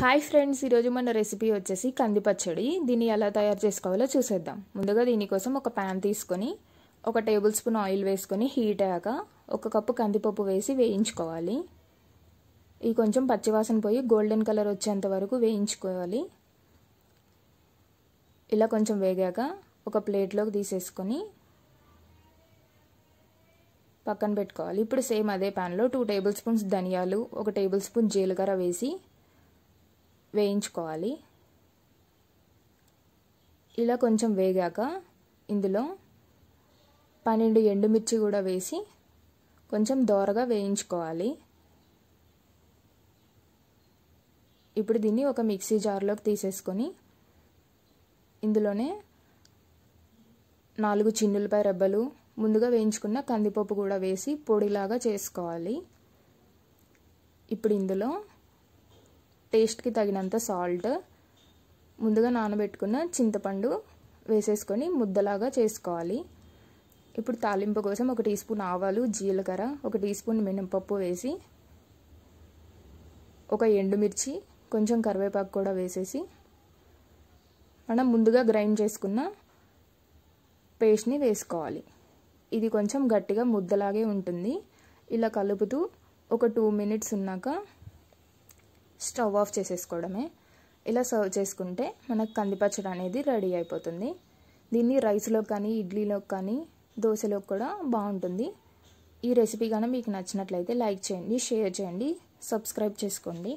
Hi friends ఈరోజు మన recipe వచ్చేసి కంది పచ్చడి దీన్ని ఎలా తయారు చేసుకోవాలో చూసేద్దాం. ముందుగా దీనికోసం ఒక ప్యాన్ తీసుకొని ఒక టేబుల్ స్పూన్ ఆయిల్ వేసుకొని హీట్ అయ్యాక ఒక కప్పు కందిపప్పు వేసి వేయించుకోవాలి. ఇది కొంచెం పచ్చివాసన పోయి గోల్డెన్ కలర్ వచ్చేంత వరకు వేయించుకోవాలి. ఇలా కొంచెం వేగాక ఒక ప్లేట్లోకి తీసేసుకొని పక్కన పెట్టుకోవాలి. ఇప్పుడు సేమ్ అదే ప్యాన్లో టూ టేబుల్ స్పూన్స్ ధనియాలు ఒక టేబుల్ స్పూన్ జీలకర్ర వేసి వేయించుకోవాలి. ఇలా కొంచెం వేగాక ఇందులో పన్నెండు ఎండుమిర్చి కూడా వేసి కొంచెం దోరగా వేయించుకోవాలి. ఇప్పుడు దీన్ని ఒక మిక్సీ జార్లోకి తీసేసుకొని ఇందులోనే నాలుగు చిన్నులపై రెబ్బలు ముందుగా వేయించుకున్న కందిపప్పు కూడా వేసి పొడిలాగా చేసుకోవాలి. ఇప్పుడు ఇందులో టేస్ట్కి తగినంత సాల్ట్ ముందుగా నానబెట్టుకున్న చింతపండు వేసేసుకొని ముద్దలాగా చేసుకోవాలి. ఇప్పుడు తాలింపు కోసం ఒక టీ స్పూన్ ఆవాలు జీలకర్ర ఒక టీ స్పూన్ మినపప్పు వేసి ఒక ఎండుమిర్చి కొంచెం కరివేపాకు కూడా వేసేసి మనం ముందుగా గ్రైండ్ చేసుకున్న పేస్ట్ని వేసుకోవాలి. ఇది కొంచెం గట్టిగా ముద్దలాగే ఉంటుంది. ఇలా కలుపుతూ ఒక టూ మినిట్స్ ఉన్నాక స్టవ్ ఆఫ్ చేసేసుకోవడమే. ఇలా సర్వ్ చేసుకుంటే మనకు కందిపచ్చడి అనేది రెడీ అయిపోతుంది. దీన్ని రైస్లో కానీ ఇడ్లీలో కానీ దోశలో కూడా బాగుంటుంది. ఈ రెసిపీ కానీ మీకు నచ్చినట్లయితే లైక్ చేయండి షేర్ చేయండి సబ్స్క్రైబ్ చేసుకోండి.